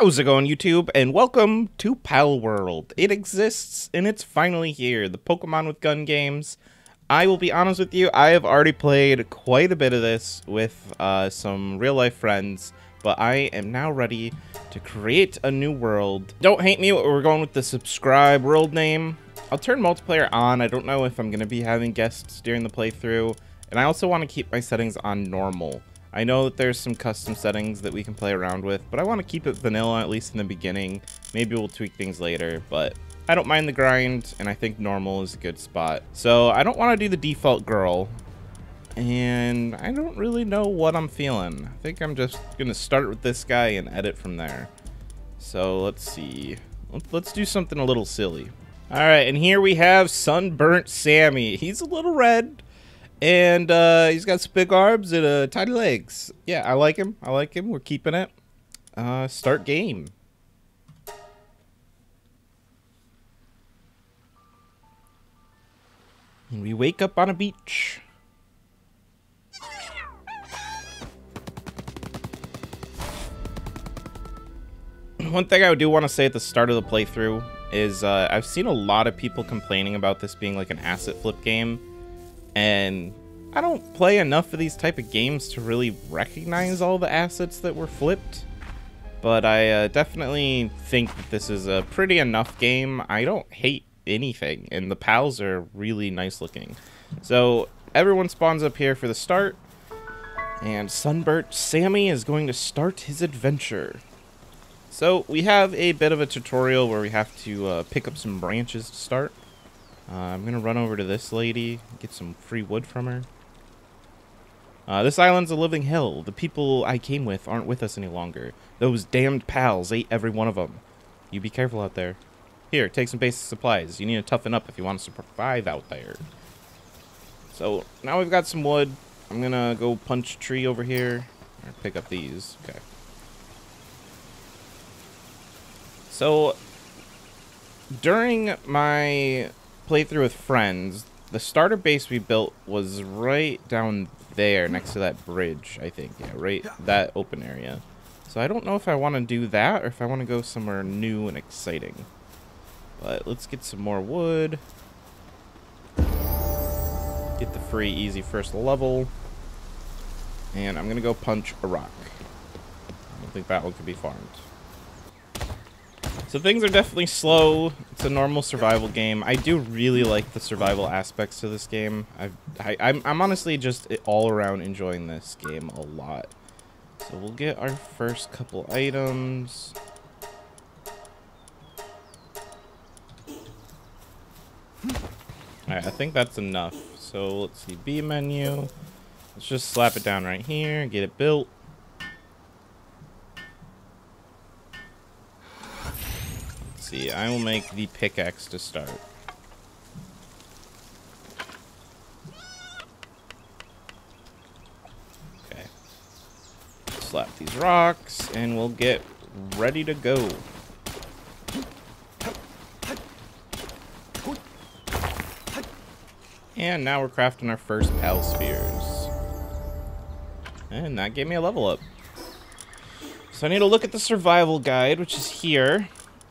How's it going, YouTube? And welcome to Palworld. It exists, and it's finally here. The Pokemon with Gun games. I will be honest with you, I have already played quite a bit of this with uh, some real-life friends, but I am now ready to create a new world. Don't hate me, we're going with the subscribe world name. I'll turn multiplayer on. I don't know if I'm going to be having guests during the playthrough, and I also want to keep my settings on normal. I know that there's some custom settings that we can play around with, but I want to keep it vanilla, at least in the beginning. Maybe we'll tweak things later, but I don't mind the grind, and I think normal is a good spot. So I don't want to do the default girl, and I don't really know what I'm feeling. I think I'm just going to start with this guy and edit from there. So let's see. Let's do something a little silly. All right, and here we have Sunburnt Sammy. He's a little red. And uh, he's got some big arms and uh, tiny legs. Yeah, I like him. I like him. We're keeping it. Uh, start game. And we wake up on a beach. One thing I do want to say at the start of the playthrough is uh, I've seen a lot of people complaining about this being like an asset flip game and I don't play enough of these type of games to really recognize all the assets that were flipped. But I uh, definitely think that this is a pretty enough game. I don't hate anything, and the pals are really nice looking. So everyone spawns up here for the start, and Sunburnt Sammy is going to start his adventure. So we have a bit of a tutorial where we have to uh, pick up some branches to start. Uh, I'm going to run over to this lady, get some free wood from her. Uh, this island's a living hell. The people I came with aren't with us any longer. Those damned pals ate every one of them. You be careful out there. Here, take some basic supplies. You need to toughen up if you want to survive out there. So, now we've got some wood. I'm to go punch a tree over here. Or pick up these. Okay. So, during my playthrough with friends, the starter base we built was right down there next to that bridge, I think. Yeah, right that open area. So I don't know if I want to do that or if I want to go somewhere new and exciting. But let's get some more wood. Get the free easy first level. And I'm going to go punch a rock. I don't think that one could be farmed. So things are definitely slow. It's a normal survival game. I do really like the survival aspects to this game. I've, I, I'm, I'm honestly just all around enjoying this game a lot. So we'll get our first couple items. Alright, I think that's enough. So let's see, B menu. Let's just slap it down right here, get it built. See. I will make the pickaxe to start. Okay. Slap these rocks, and we'll get ready to go. And now we're crafting our first pal spheres. And that gave me a level up. So I need to look at the survival guide, which is here.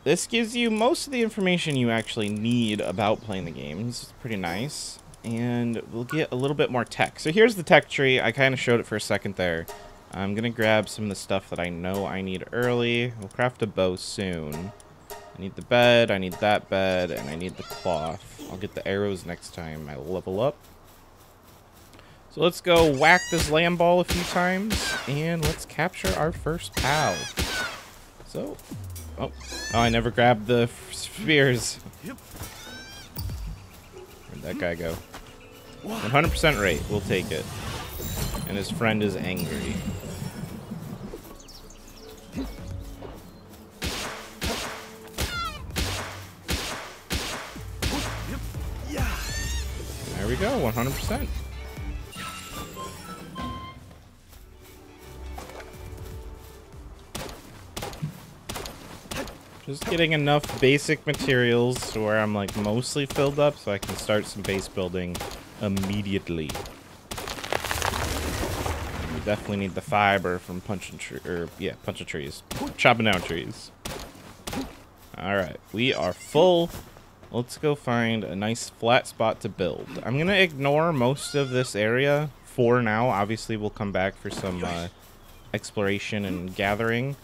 This gives you most of the information you actually need about playing the games. It's pretty nice. And we'll get a little bit more tech. So here's the tech tree. I kind of showed it for a second there. I'm going to grab some of the stuff that I know I need early. We'll craft a bow soon. I need the bed, I need that bed, and I need the cloth. I'll get the arrows next time I level up. So let's go whack this Lamball a few times, and let's capture our first pal. So, Oh, oh I never grabbed the spears. Where'd that guy go? 100% rate. We'll take it. And his friend is angry. There we go, 100%. Just getting enough basic materials to where I'm like mostly filled up so I can start some base building immediately. We definitely need the fiber from punching tree or yeah, punching trees, chopping down trees. All right, we are full. Let's go find a nice flat spot to build. I'm gonna ignore most of this area for now. Obviously, we'll come back for some uh, exploration and gathering.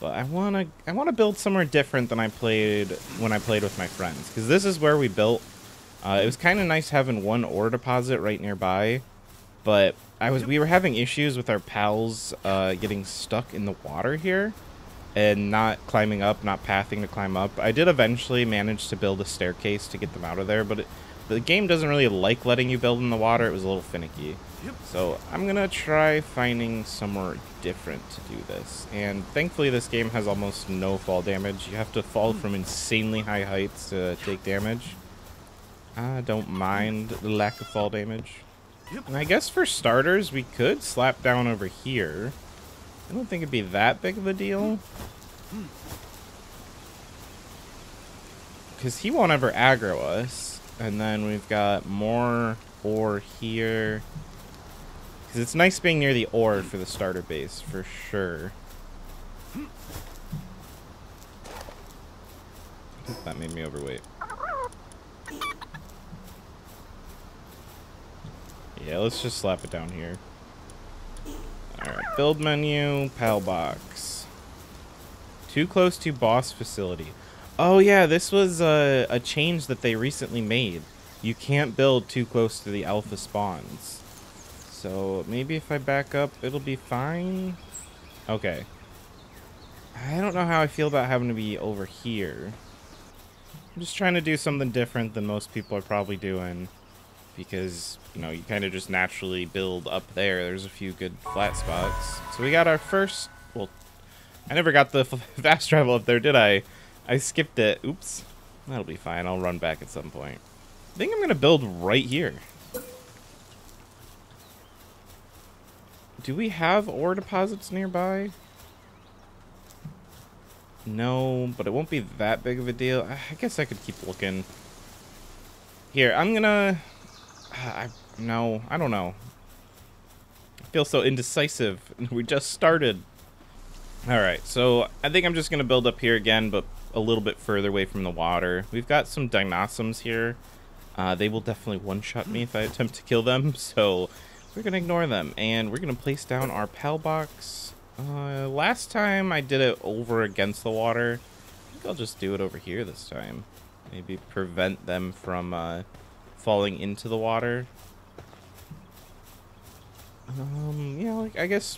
But I wanna I wanna build somewhere different than I played when I played with my friends, because this is where we built. Uh, it was kind of nice having one ore deposit right nearby, but I was we were having issues with our pals uh, getting stuck in the water here and not climbing up, not pathing to climb up. I did eventually manage to build a staircase to get them out of there, but it, the game doesn't really like letting you build in the water. It was a little finicky. So I'm going to try finding somewhere different to do this. And thankfully this game has almost no fall damage. You have to fall hmm. from insanely high heights to take damage. I don't mind the lack of fall damage. And I guess for starters, we could slap down over here. I don't think it'd be that big of a deal. Hmm. Hmm. Because he won't ever aggro us. And then we've got more ore here. Because it's nice being near the ore for the starter base, for sure. That made me overweight. Yeah, let's just slap it down here. Alright, build menu, pal box. Too close to boss facility. Oh yeah, this was a, a change that they recently made. You can't build too close to the alpha spawns. So maybe if I back up, it'll be fine? Okay. I don't know how I feel about having to be over here. I'm just trying to do something different than most people are probably doing because, you know, you kind of just naturally build up there. There's a few good flat spots. So we got our first, well, I never got the fast travel up there, did I? I skipped it. Oops. That'll be fine. I'll run back at some point. I think I'm going to build right here. Do we have ore deposits nearby? No, but it won't be that big of a deal. I guess I could keep looking. Here, I'm gonna... I, no, I don't know. I feel so indecisive. We just started. Alright, so I think I'm just going to build up here again, but a little bit further away from the water. We've got some Dinosaurs here. Uh, they will definitely one-shot me if I attempt to kill them, so we're going to ignore them. And we're going to place down our PAL box. Uh, last time I did it over against the water. I think I'll just do it over here this time. Maybe prevent them from... Uh, falling into the water. Um, yeah, like, I guess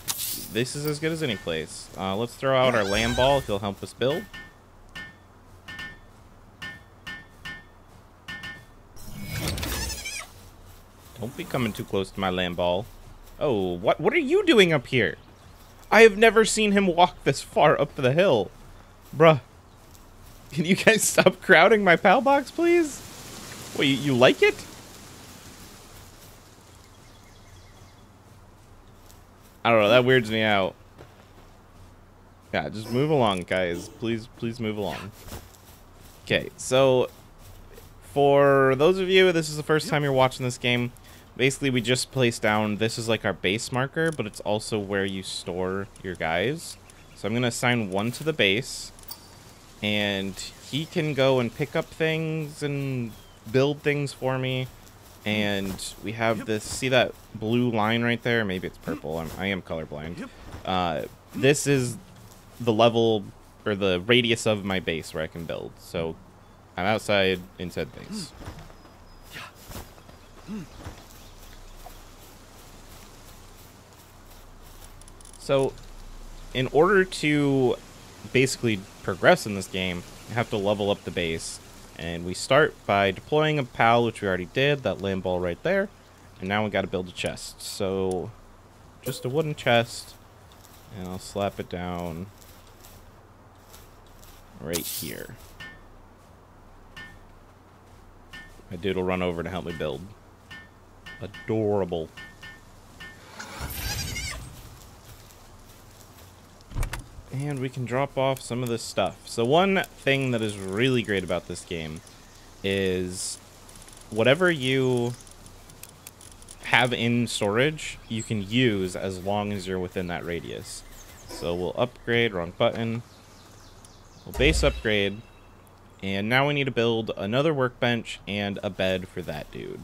this is as good as any place. Uh, let's throw out our Lamball. He'll help us build. Don't be coming too close to my Lamball. Oh, what what are you doing up here? I have never seen him walk this far up the hill. Bruh. Can you guys stop crowding my pal box, please? Well, you, you like it? I don't know. That weirds me out. Yeah, just move along, guys. Please, please move along. Okay, so for those of you, this is the first time you're watching this game. Basically, we just placed down, this is like our base marker, but it's also where you store your guys. So I'm going to assign one to the base, and he can go and pick up things and build things for me. And we have this, see that blue line right there? Maybe it's purple. I'm, I am colorblind. Uh, this is the level or the radius of my base where I can build. So I'm outside inside base. So in order to basically progress in this game, you have to level up the base. And we start by deploying a PAL, which we already did, that Lamball right there. And now we got to build a chest. So, just a wooden chest. And I'll slap it down right here. My dude will run over to help me build. Adorable. And we can drop off some of this stuff. So one thing that is really great about this game is whatever you have in storage, you can use as long as you're within that radius. So we'll upgrade, wrong button. We'll base upgrade. And now we need to build another workbench and a bed for that dude.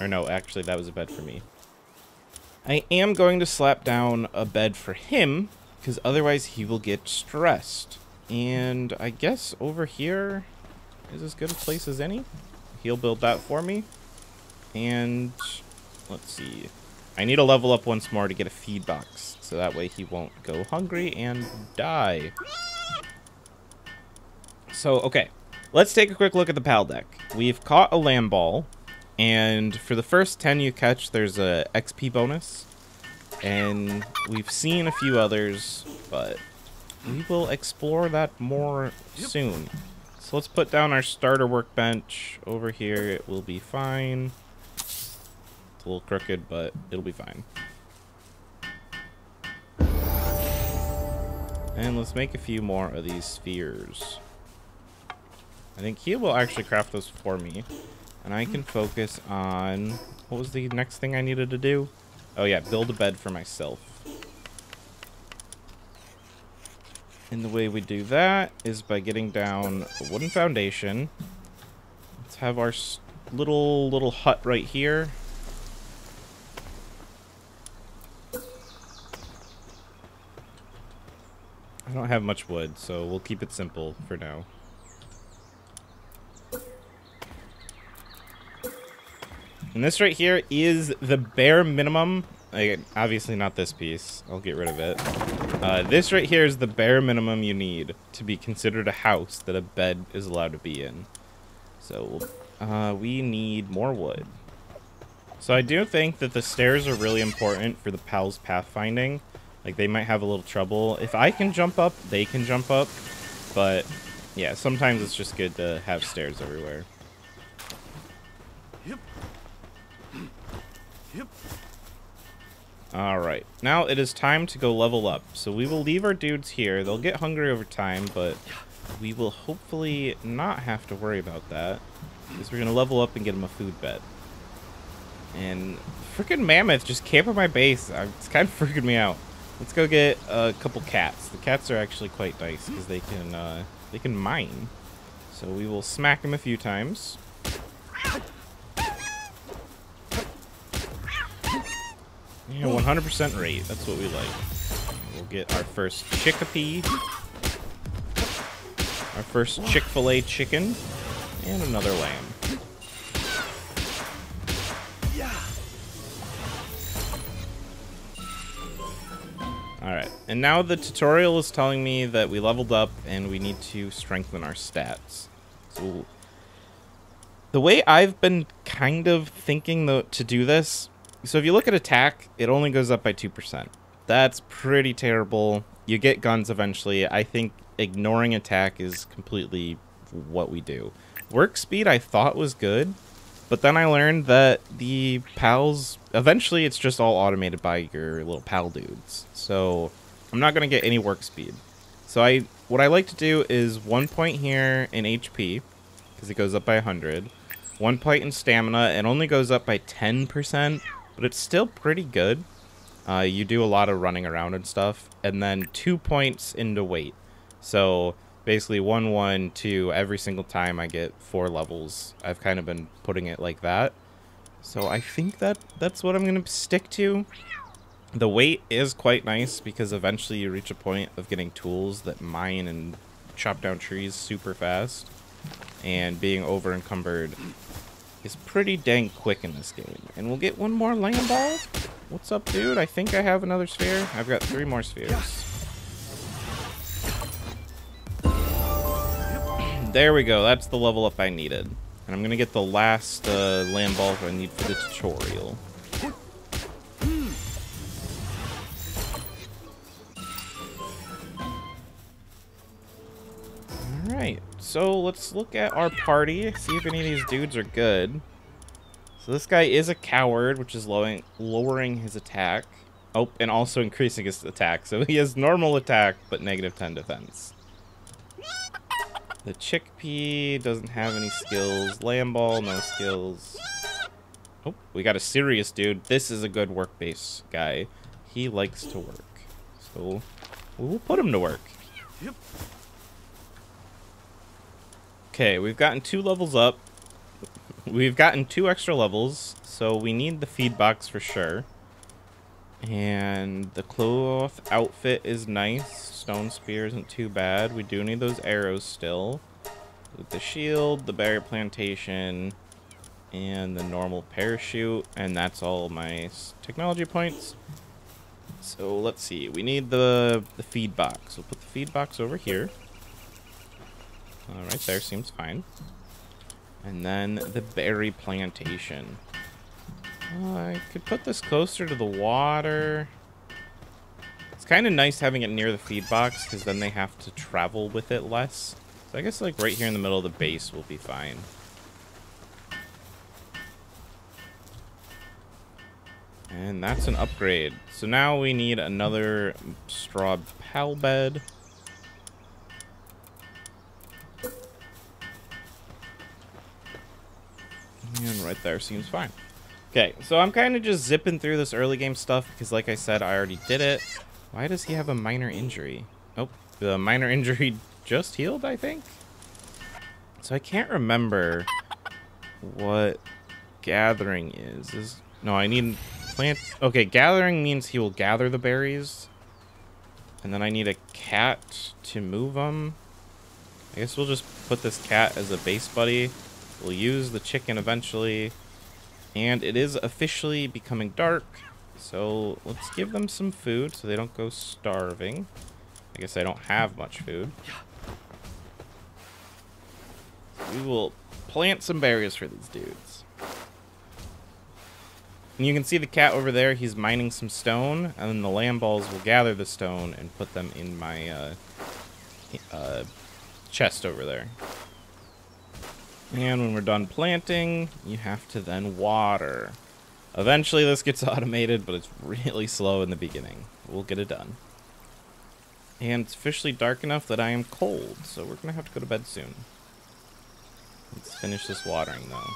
Or no, actually that was a bed for me. I am going to slap down a bed for him, because otherwise he will get stressed. And I guess over here is as good a place as any. He'll build that for me. And let's see. I need to level up once more to get a feed box. So that way he won't go hungry and die. So, okay. Let's take a quick look at the PAL deck. We've caught a Lamball. And for the first 10 you catch, there's a XP bonus. And we've seen a few others, but we will explore that more soon. So let's put down our starter workbench over here. It will be fine. It's a little crooked, but it'll be fine. And let's make a few more of these spheres. I think he will actually craft those for me. And I can hmm. focus on... What was the next thing I needed to do? Oh yeah, build a bed for myself. And the way we do that is by getting down a wooden foundation. Let's have our little, little hut right here. I don't have much wood, so we'll keep it simple for now. And this right here is the bare minimum. Like, obviously not this piece. I'll get rid of it. Uh, this right here is the bare minimum you need to be considered a house that a bed is allowed to be in. So uh, we need more wood. So I do think that the stairs are really important for the PAL's pathfinding. Like they might have a little trouble. If I can jump up, they can jump up. But yeah, sometimes it's just good to have stairs everywhere. Alright, now it is time to go level up. So we will leave our dudes here. They'll get hungry over time, but we will hopefully not have to worry about that. Because we're going to level up and get them a food bed. And freaking mammoth just camping my base. It's kind of freaking me out. Let's go get a couple cats. The cats are actually quite nice because they can uh, they can mine. So we will smack them a few times. Yeah, 100% rate. That's what we like. We'll get our first Chikipi. Our first Chick-fil-A chicken. And another lamb. Alright, and now the tutorial is telling me that we leveled up and we need to strengthen our stats. So, the way I've been kind of thinking though, to do this so if you look at attack, it only goes up by 2%. That's pretty terrible. You get guns eventually. I think ignoring attack is completely what we do. Work speed I thought was good, but then I learned that the pals, eventually it's just all automated by your little pal dudes. So I'm not going to get any work speed. So I, what I like to do is one point here in HP, because it goes up by 100. One point in stamina, it only goes up by 10%, but it's still pretty good. Uh, you do a lot of running around and stuff, and then two points into weight. So basically one, one, two, every single time I get four levels. I've kind of been putting it like that. So I think that that's what I'm going to stick to. The weight is quite nice because eventually you reach a point of getting tools that mine and chop down trees super fast. And being over encumbered is pretty dang quick in this game. And we'll get one more Lamball. What's up, dude? I think I have another sphere. I've got three more spheres. there we go. That's the level up I needed. And I'm going to get the last uh, Lamball I need for the tutorial. Alright, so let's look at our party, see if any of these dudes are good. So this guy is a coward, which is lowering, lowering his attack. Oh, and also increasing his attack. So he has normal attack, but negative 10 defense. The Chikipi doesn't have any skills. Lamball, no skills. Oh, we got a serious dude. This is a good work base guy. He likes to work. So we'll put him to work. Yep. Okay, we've gotten two levels up. We've gotten two extra levels, so we need the feed box for sure. And the cloth outfit is nice. Stone spear isn't too bad. We do need those arrows still. With the shield, the berry plantation, and the normal parachute. And that's all my technology points. So let's see. We need the, the feed box. We'll put the feed box over here. Right, there seems fine. And then the berry plantation. Uh, I could put this closer to the water. It's kind of nice having it near the feed box because then they have to travel with it less. So I guess like right here in the middle of the base will be fine. And that's an upgrade. So now we need another straw pal bed. And right there seems fine. Okay, so I'm kind of just zipping through this early game stuff because like I said, I already did it. Why does he have a minor injury? Oh, the minor injury just healed, I think? So I can't remember what gathering is. Is No, I need plant... Okay, gathering means he will gather the berries. And then I need a cat to move them. I guess we'll just put this cat as a base buddy. We'll use the chicken eventually. And it is officially becoming dark. So let's give them some food so they don't go starving. I guess I don't have much food. We will plant some berries for these dudes. And you can see the cat over there. He's mining some stone. And then the Lamballs will gather the stone and put them in my uh, uh, chest over there. And when we're done planting, you have to then water. Eventually this gets automated, but it's really slow in the beginning. We'll get it done. And it's officially dark enough that I am cold, so we're going to have to go to bed soon. Let's finish this watering, though.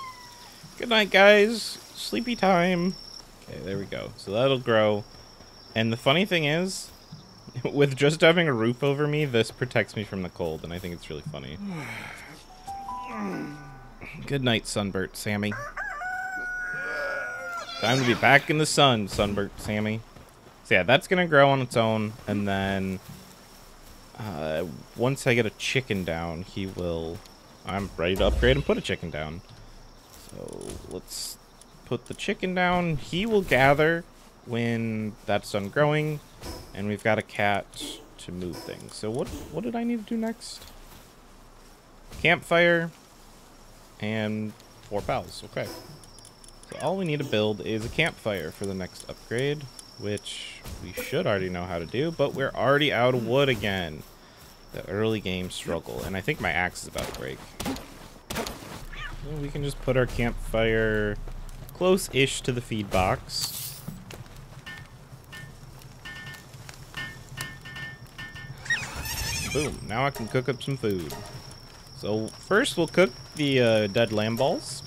Good night, guys. Sleepy time. Okay, there we go. So that'll grow. And the funny thing is, with just having a roof over me, this protects me from the cold, and I think it's really funny. Good night, Sunburt Sammy. Time to be back in the sun, Sunburt Sammy. So yeah, that's going to grow on its own, and then uh, once I get a chicken down, he will... I'm ready to upgrade and put a chicken down. So let's put the chicken down. He will gather when that's done growing, and we've got a cat to move things. So what, what did I need to do next? Campfire, and four pals. Okay. So all we need to build is a campfire for the next upgrade, which we should already know how to do, but we're already out of wood again. The early game struggle, and I think my axe is about to break. we can just put our campfire close-ish to the feed box. Boom, now I can cook up some food. So first we'll cook the uh, dead Lamballs.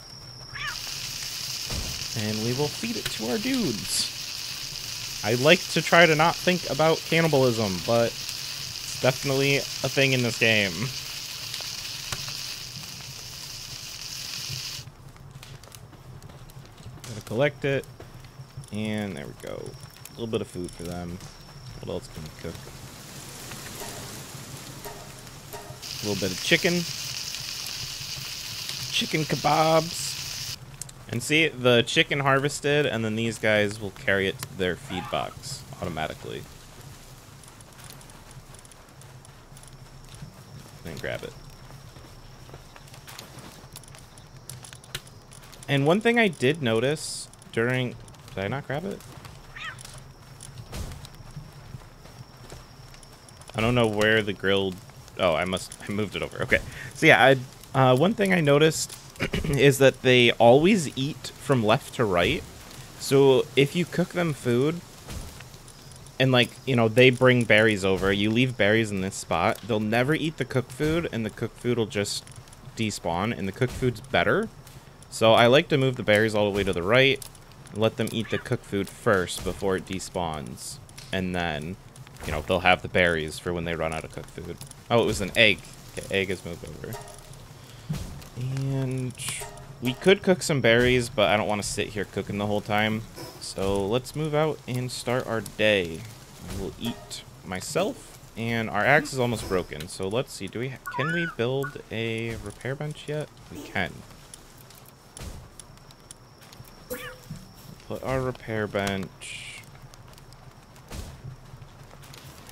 And we will feed it to our dudes. I like to try to not think about cannibalism, but it's definitely a thing in this game. Gotta collect it. And there we go. A little bit of food for them. What else can we cook? A little bit of chicken chicken kebabs. And see, the chicken harvested, and then these guys will carry it to their feed box automatically. And grab it. And one thing I did notice during... Did I not grab it? I don't know where the grilled... Oh, I must... I moved it over. Okay. So yeah, I uh, one thing I noticed is that they always eat from left to right. So if you cook them food, and like, you know, they bring berries over, you leave berries in this spot, they'll never eat the cooked food, and the cooked food will just despawn, and the cooked food's better. So I like to move the berries all the way to the right, let them eat the cooked food first before it despawns. And then, you know, they'll have the berries for when they run out of cooked food. Oh, it was an egg. Okay, egg is moved over. And we could cook some berries, but I don't want to sit here cooking the whole time. So let's move out and start our day. I will eat myself, and our axe is almost broken. So let's see, do we can we build a repair bench yet? We can. Put our repair bench.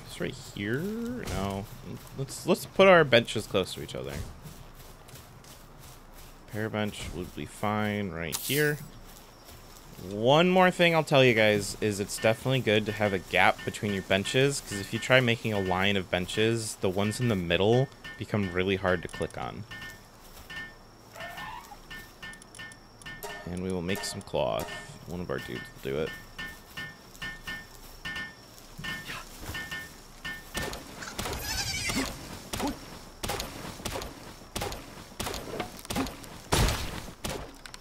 It's right here. No, let's let's put our benches close to each other. Repair bench would be fine right here. One more thing I'll tell you guys is it's definitely good to have a gap between your benches because if you try making a line of benches, the ones in the middle become really hard to click on. And we will make some cloth. One of our dudes will do it.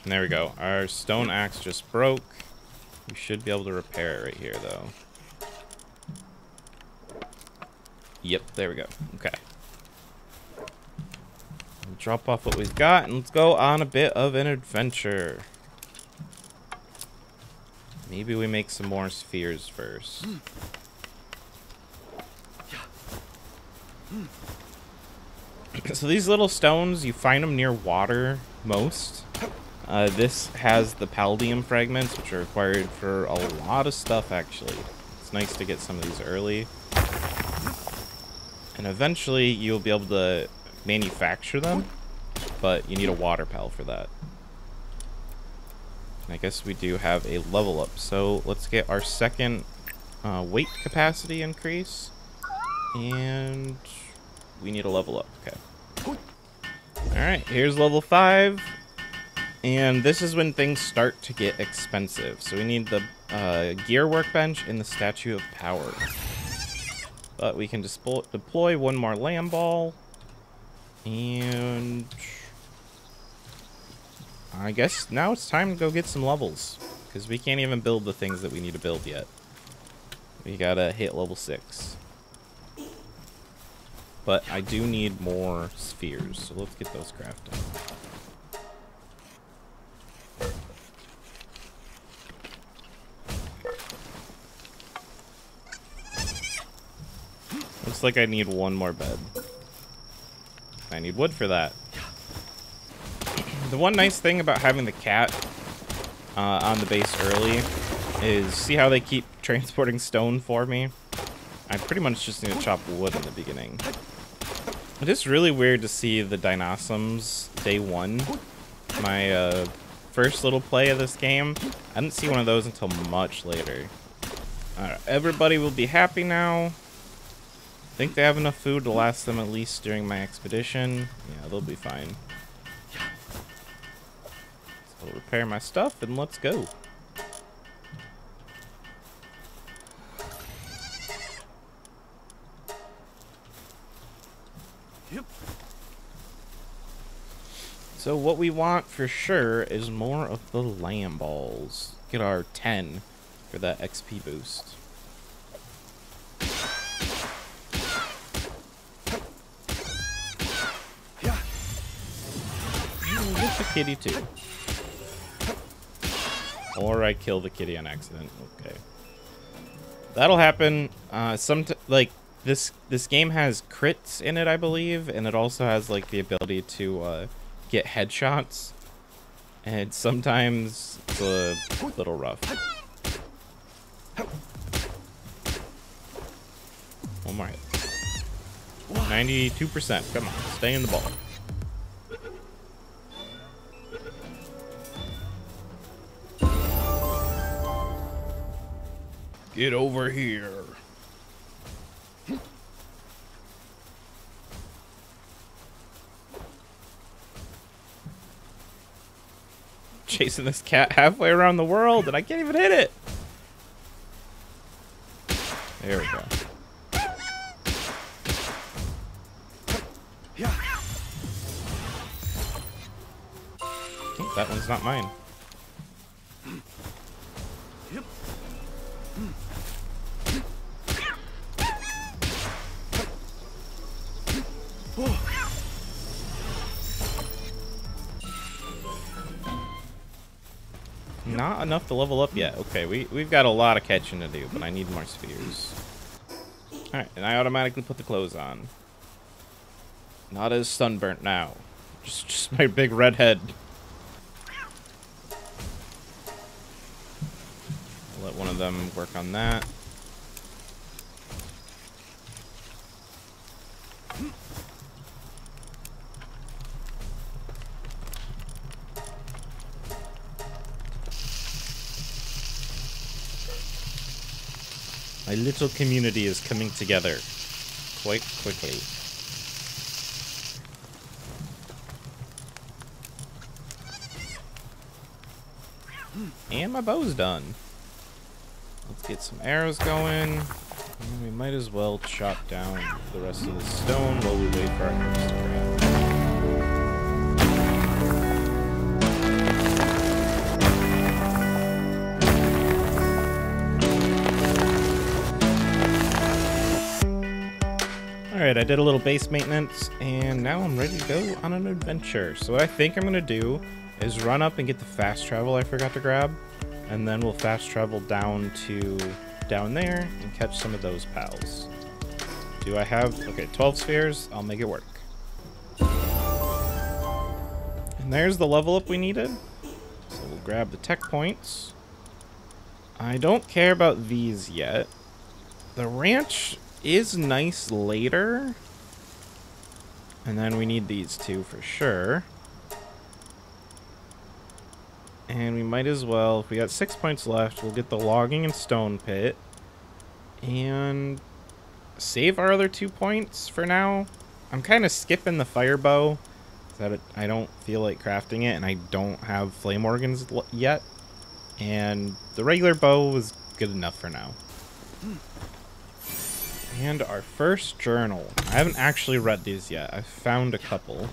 There we go. Our stone axe just broke. We should be able to repair it right here, though. Yep, there we go. Okay. drop off what we've got, and let's go on a bit of an adventure. Maybe we make some more spheres first. so these little stones, you find them near water most. Uh, this has the palladium fragments, which are required for a lot of stuff, actually. It's nice to get some of these early. And eventually, you'll be able to manufacture them, but you need a water pal for that. And I guess we do have a level up. So let's get our second uh, weight capacity increase. And we need a level up. Okay. Alright, here's level 5. And this is when things start to get expensive. So we need the uh, gear workbench and the statue of power. But we can deploy one more Lamball. And I guess now it's time to go get some levels. Because we can't even build the things that we need to build yet. We gotta hit level 6. But I do need more spheres, so let's get those crafted. Looks like I need one more bed. I need wood for that. The one nice thing about having the cat uh, on the base early is see how they keep transporting stone for me? I pretty much just need to chop wood in the beginning. It is really weird to see the Dinosaurs day one. My uh, first little play of this game. I didn't see one of those until much later. Alright, everybody will be happy now. Think they have enough food to last them at least during my expedition. Yeah, they'll be fine. So repair my stuff and let's go. Yep. So what we want for sure is more of the Lamballs. Get our 10 for that XP boost. Kitty too. Or I kill the kitty on accident. Okay. That'll happen. Uh, some like this this game has crits in it, I believe, and it also has like the ability to uh, get headshots. And sometimes it's a little rough. More hit. 92%. Come on, stay in the ball. Get over here. Chasing this cat halfway around the world and I can't even hit it. There we go. That one's not mine. Not enough to level up yet. Okay, we, we've got a lot of catching to do, but I need more spheres. Alright, and I automatically put the clothes on. Not as sunburnt now. Just, just my big red head. I'll let one of them work on that. Little community is coming together quite quickly. Hmm, and my bow's done. Let's get some arrows going. And we might as well chop down the rest of the stone while we wait for our arrows to. Alright, I did a little base maintenance, and now I'm ready to go on an adventure. So what I think I'm going to do is run up and get the fast travel I forgot to grab, and then we'll fast travel down to down there and catch some of those pals. Do I have... Okay, 12 spheres. I'll make it work. And there's the level up we needed. So we'll grab the tech points. I don't care about these yet. The ranch is nice later. And then we need these two for sure. And we might as well, if we got six points left, we'll get the logging and stone pit. And save our other two points for now. I'm kind of skipping the fire bow. That I don't feel like crafting it, and I don't have flame organs yet. And the regular bow is good enough for now. Hmm. And our first journal. I haven't actually read these yet. I found a couple.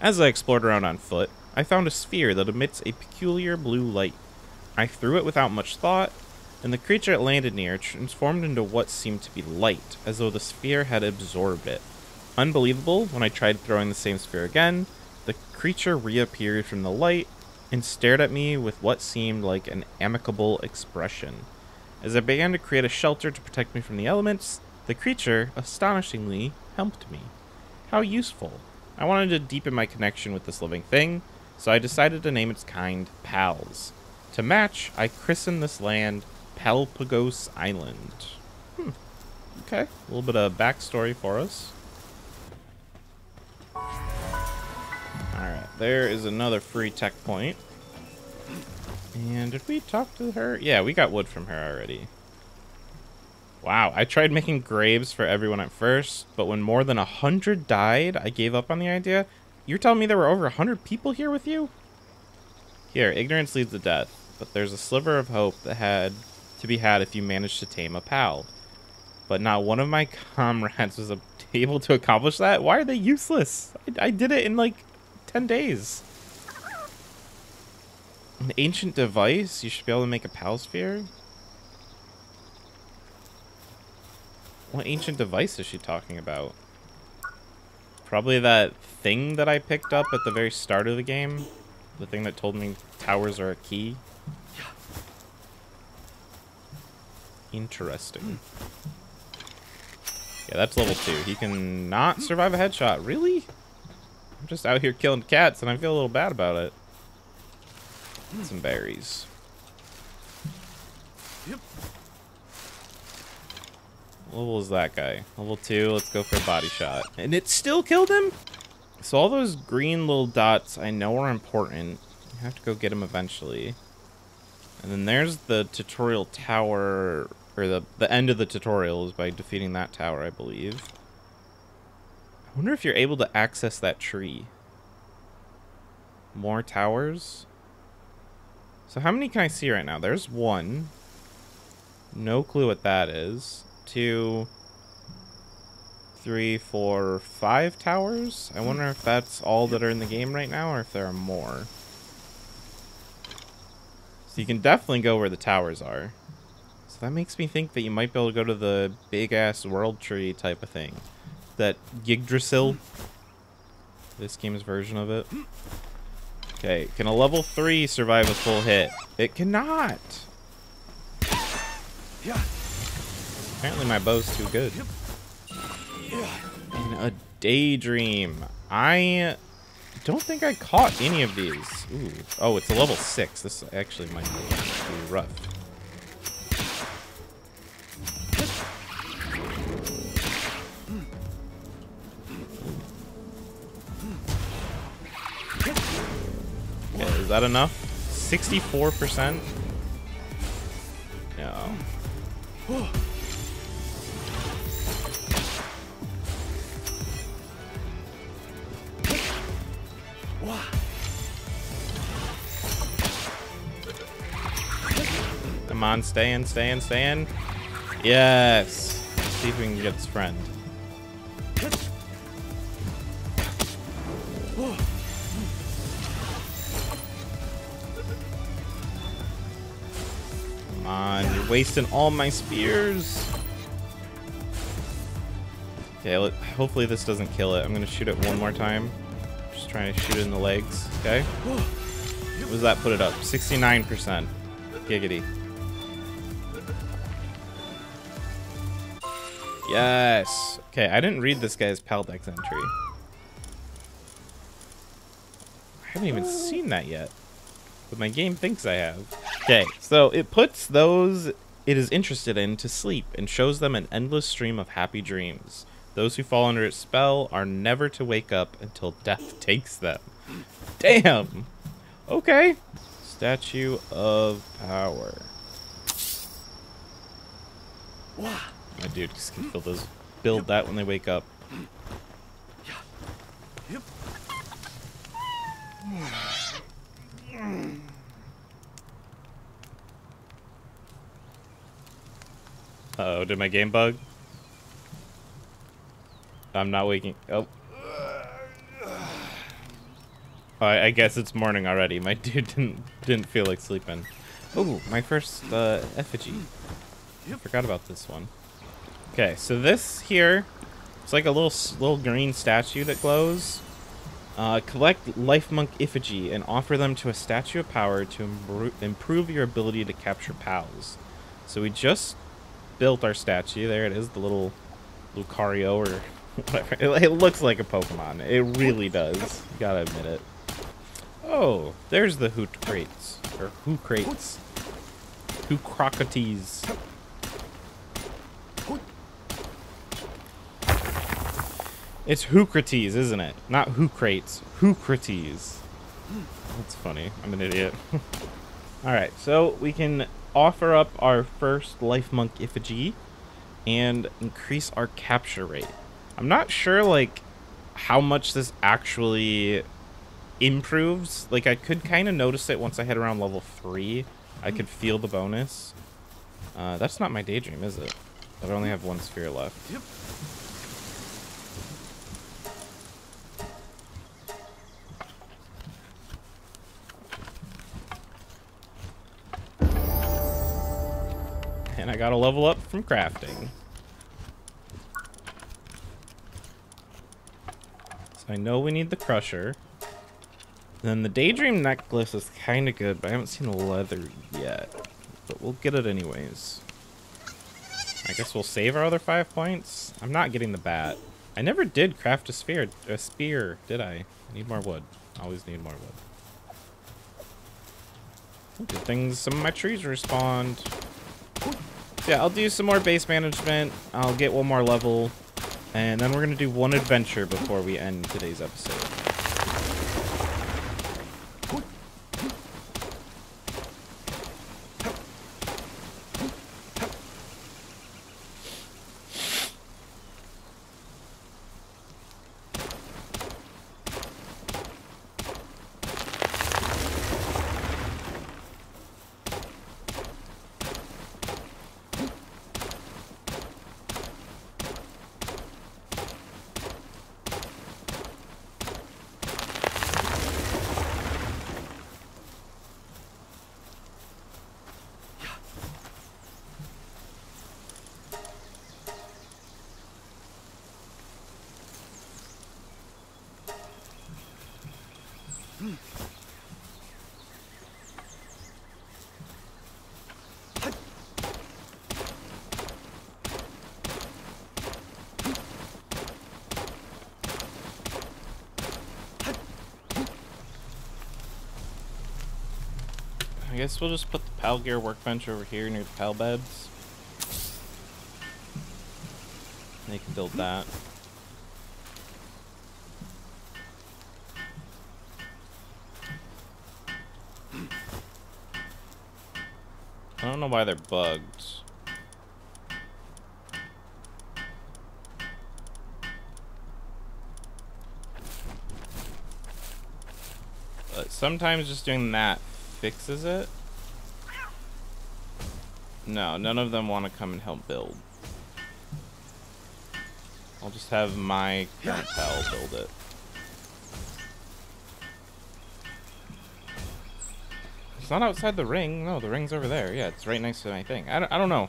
As I explored around on foot, I found a sphere that emits a peculiar blue light. I threw it without much thought, and the creature it landed near transformed into what seemed to be light, as though the sphere had absorbed it. Unbelievable, when I tried throwing the same sphere again, the creature reappeared from the light and stared at me with what seemed like an amicable expression. As I began to create a shelter to protect me from the elements, the creature, astonishingly, helped me. How useful. I wanted to deepen my connection with this living thing, so I decided to name its kind Pals. To match, I christened this land Palpagos Island. Hmm. Okay, a little bit of backstory for us. Alright, there is another free tech point. And did we talk to her? Yeah, we got wood from her already. Wow, I tried making graves for everyone at first, but when more than a hundred died, I gave up on the idea. You're telling me there were over a hundred people here with you? Here, ignorance leads to death, but there's a sliver of hope that had to be had if you managed to tame a pal. But not one of my comrades was able to accomplish that. Why are they useless? I, I did it in like 10 days. An ancient device? You should be able to make a pal sphere? What ancient device is she talking about? Probably that thing that I picked up at the very start of the game. The thing that told me towers are a key. Interesting. Hmm. Yeah, that's level 2. He can not survive a headshot. Really? I'm just out here killing cats and I feel a little bad about it. Get some berries. Yep. Level is that guy? Level 2, let's go for a body shot. And it still killed him? So all those green little dots I know are important. I have to go get them eventually. And then there's the tutorial tower, or the, the end of the tutorial is by defeating that tower, I believe. I wonder if you're able to access that tree. More towers? So how many can I see right now? There's one. No clue what that is. Two, three, four, five towers. I wonder if that's all that are in the game right now or if there are more. So you can definitely go where the towers are. So that makes me think that you might be able to go to the big-ass world tree type of thing. That Yggdrasil. This game's version of it. Okay, can a level 3 survive a full hit? It cannot! Apparently my bow's too good. In a Daedream. I don't think I caught any of these. Ooh. Oh, it's a level 6. This actually might be rough. Okay, is that enough? 64%? No. Come on, stay in, stay in, stay in. Yes. Let's see if we can get his friend. Come on, you're wasting all my spears. Okay, let, hopefully this doesn't kill it. I'm gonna shoot it one more time. Just trying to shoot it in the legs. Okay. What does that put it up? 69%. Giggity. Yes. Okay, I didn't read this guy's Paldex entry. I haven't even seen that yet. But my game thinks I have. Okay, so it puts those it is interested in to sleep and shows them an endless stream of happy dreams. Those who fall under its spell are never to wake up until death takes them. Damn! Okay. Statue of Power. My dude just can build those build that when they wake up. Uh oh, did my game bug? I'm not waking. Oh. I, I guess it's morning already. My dude didn't didn't feel like sleeping. Oh, my first uh, effigy. Forgot about this one. Okay, so this here, it's like a little little green statue that glows. Uh, collect Lifmunk effigy and offer them to a statue of power to improve your ability to capture pals. So we just built our statue. There it is, the little Lucario or whatever. It, it looks like a Pokemon. It really does. You gotta admit it. Oh, there's the Hoot crates or Who crates. Who crocoties. It's Hoocrates, isn't it? Not Hoocrates. Hoocrates. That's funny. I'm an idiot. Alright, so we can offer up our first Lifmunk effigy and increase our capture rate. I'm not sure, like, how much this actually improves. Like, I could kind of notice it once I hit around level 3. I could feel the bonus. Uh, that's not my Daedream, is it? I only have one sphere left. Yep. I got a level up from crafting. So I know we need the crusher. Then the Daedream necklace is kind of good, but I haven't seen the leather yet. But we'll get it anyways. I guess we'll save our other five points. I'm not getting the bat. I never did craft a spear, a spear, did I? I need more wood. Always need more wood. Good things some of my trees respawned yeah, I'll do some more base management. I'll get one more level. And then we're going to do one adventure before we end today's episode. I guess we'll just put the Pal Gear workbench over here near the Pal beds. They can build that. I don't know why they're bugged. But sometimes just doing that fixes it. No, none of them want to come and help build. I'll just have my pal build it. It's not outside the ring. No, the ring's over there. Yeah, it's right next to my thing. I don't, I don't know.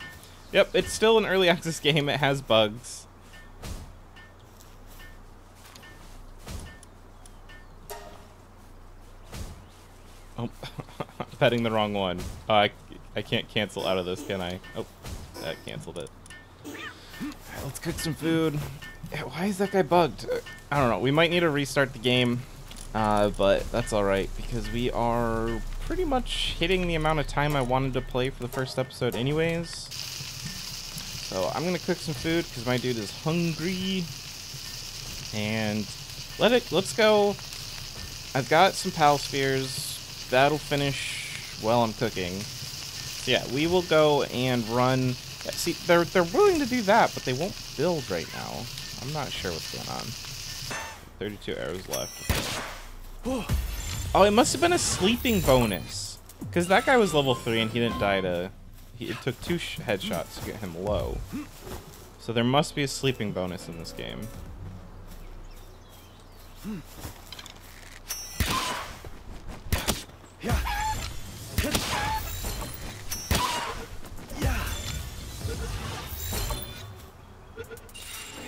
Yep, it's still an early access game. It has bugs. Petting the wrong one. Uh, I, I can't cancel out of this, can I? Oh, that canceled it. Right, let's cook some food. Why is that guy bugged? I don't know. We might need to restart the game, uh, but that's alright because we are pretty much hitting the amount of time I wanted to play for the first episode anyways. So I'm going to cook some food because my dude is hungry. And let it, let's go. I've got some pal spheres that'll finish while I'm cooking. So yeah, we will go and run. See, they're they're willing to do that, but they won't build right now. I'm not sure what's going on. 32 arrows left. Oh, it must have been a sleeping bonus. Because that guy was level 3 and he didn't die to... He, it took two headshots to get him low. So there must be a sleeping bonus in this game.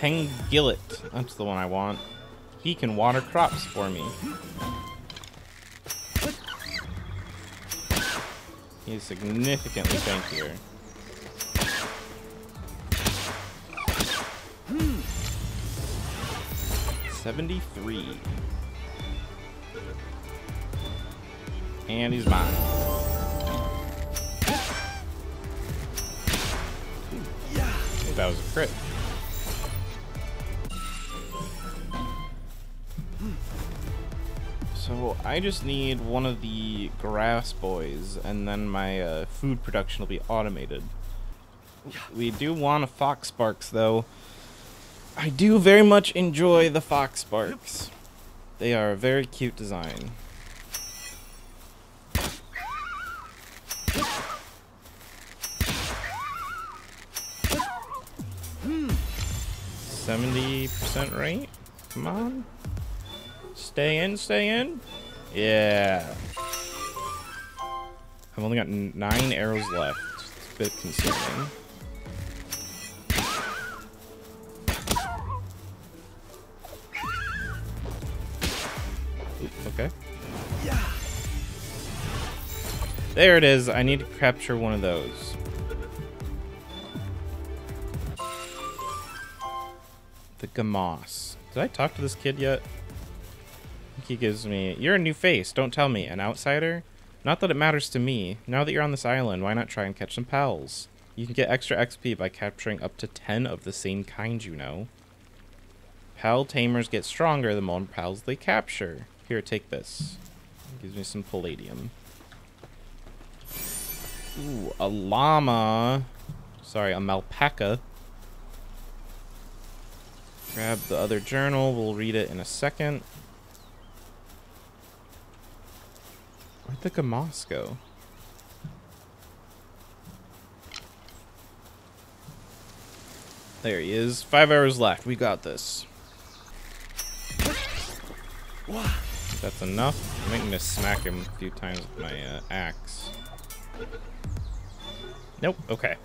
Heng Gillet. That's the one I want. He can water crops for me. He's significantly tankier. Seventy-three. And he's mine. That was a crit. So I just need one of the grass boys, and then my uh, food production will be automated. We do want a Foxparks, though. I do very much enjoy the Foxparks. They are a very cute design. Seventy percent rate? Come on. Stay in, stay in. Yeah. I've only got nine arrows left. It's a bit concerning. okay. There it is. I need to capture one of those. The Gumoss. Did I talk to this kid yet? He gives me, You're a new face, don't tell me. An outsider? Not that it matters to me. Now that you're on this island, why not try and catch some pals? You can get extra XP by capturing up to 10 of the same kind, you know. Pal tamers get stronger the more pals they capture. Here, take this. Gives me some Paldium. Ooh, a llama. Sorry, a Melpaca. Grab the other journal. We'll read it in a second. Where'd the Gumoss go? There he is. Five hours left. We got this. That's enough. I'm going to smack him a few times with my uh, axe. Nope. Okay.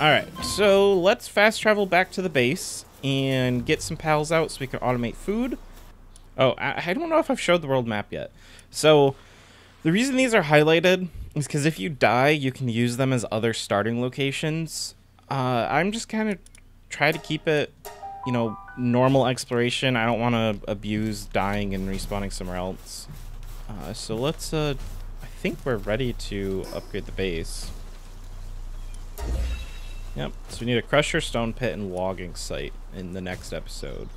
Alright, so let's fast travel back to the base and get some pals out so we can automate food. Oh, I, I don't know if I've showed the world map yet. So, the reason these are highlighted is because if you die, you can use them as other starting locations. Uh, I'm just kind of try to keep it, you know, normal exploration. I don't want to abuse dying and respawning somewhere else. Uh, so let's, uh, I think we're ready to upgrade the base. Yep, so we need a crusher, stone pit, and logging site in the next episode.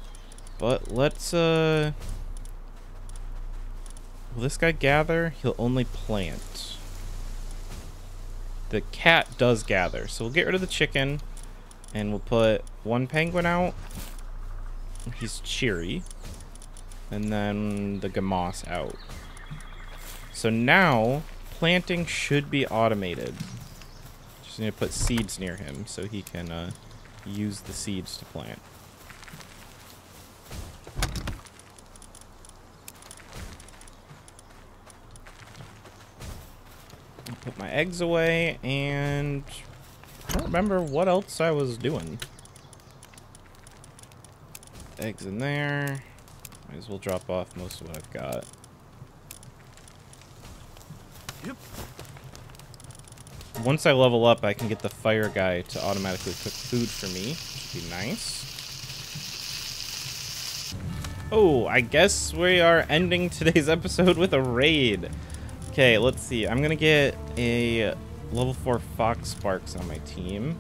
But let's, uh... Will this guy gather? He'll only plant. The cat does gather, so we'll get rid of the chicken. And we'll put one penguin out. He's cheery. And then the Gumoss out. So now, planting should be automated. Just need to put seeds near him so he can uh, use the seeds to plant. Put my eggs away, and I don't remember what else I was doing. Eggs in there. Might as well drop off most of what I've got. Yep. Once I level up, I can get the fire guy to automatically cook food for me, which would be nice. Oh, I guess we are ending today's episode with a raid. Okay, let's see. I'm gonna get a level 4 Foxparks on my team.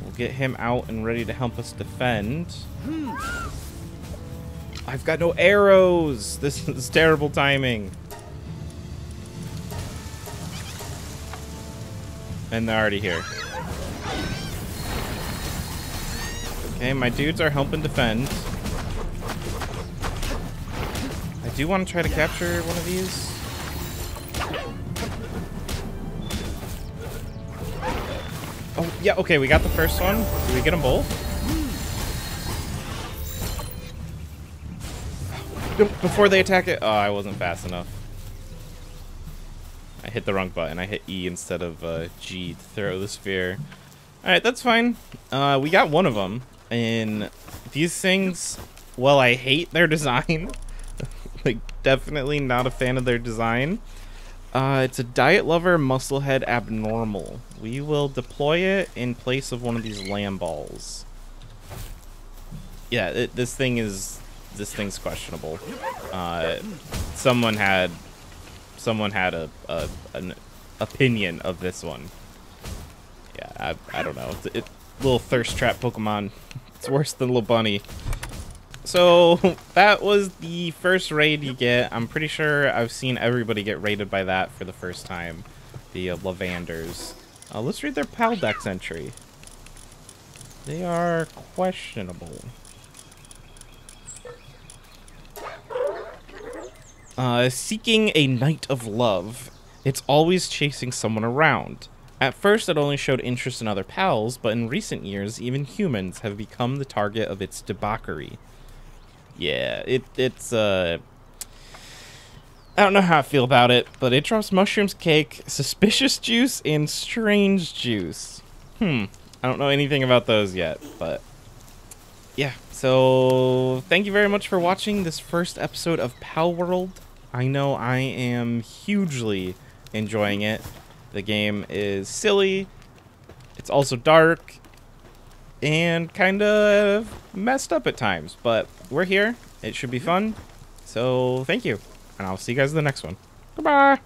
We'll get him out and ready to help us defend. I've got no arrows! This is terrible timing. And they're already here. Okay, my dudes are helping defend. I do want to try to capture one of these. Yeah, okay, we got the first one. Did we get them both? Before they attack it. Oh, I wasn't fast enough. I hit the wrong button. I hit E instead of uh, G to throw the sphere. Alright, that's fine. Uh, we got one of them. And these things, well, I hate their design. like, definitely not a fan of their design. Uh, it's a Diet Lover Musclehead Abnormal. We will deploy it in place of one of these Lamballs. Yeah, it, this thing is... This thing's questionable. Uh, someone had... Someone had a, a an opinion of this one. Yeah, I, I don't know. It's, it, little thirst trap Pokemon. It's worse than little bunny. So that was the first raid you get. I'm pretty sure I've seen everybody get raided by that for the first time. The uh, Lovanders. Uh, let's read their PAL Dex entry. They are questionable. Uh, seeking a night of love. It's always chasing someone around. At first, it only showed interest in other pals, but in recent years, even humans have become the target of its debauchery. Yeah, it it's uh I don't know how I feel about it, but it drops mushrooms cake, suspicious juice, and strange juice. Hmm. I don't know anything about those yet, but yeah. So thank you very much for watching this first episode of Palworld. I know I am hugely enjoying it. The game is silly. It's also dark and kind of messed up at times, but we're here. It should be fun. So thank you, and I'll see you guys in the next one. Goodbye.